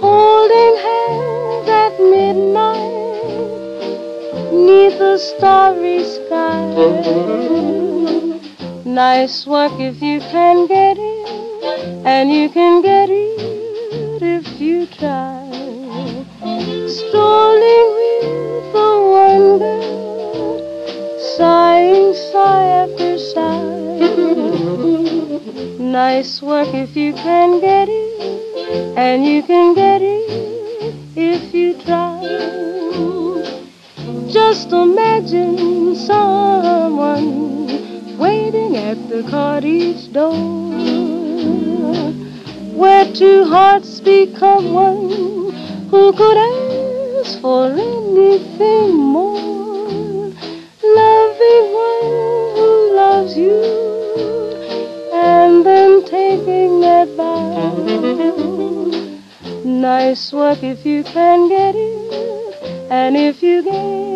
Holding hands at midnight neath the starry sky. Nice work if you can get it, and you can get it if you try. Strolling Nice work if you can get it, and you can get it if you try. Just imagine someone waiting at the cottage door, where two hearts become one. Who could ask for anything more? Nice work if you can get it, and if you get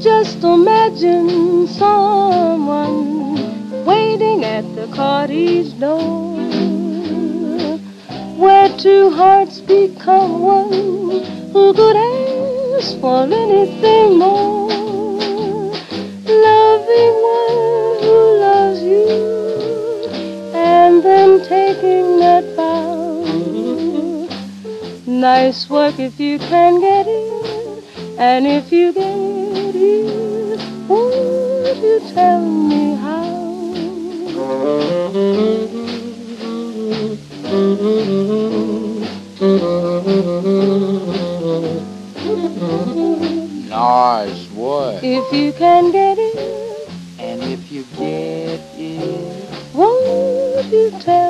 Just imagine someone waiting at the cottage door, where two hearts become one. Who could ask for anything more? Loving one who loves you, and then taking that vow. Nice work if you can get it, and if you get it, you tell me how? Nice work. If you can get it, And if you get it, won't you tell?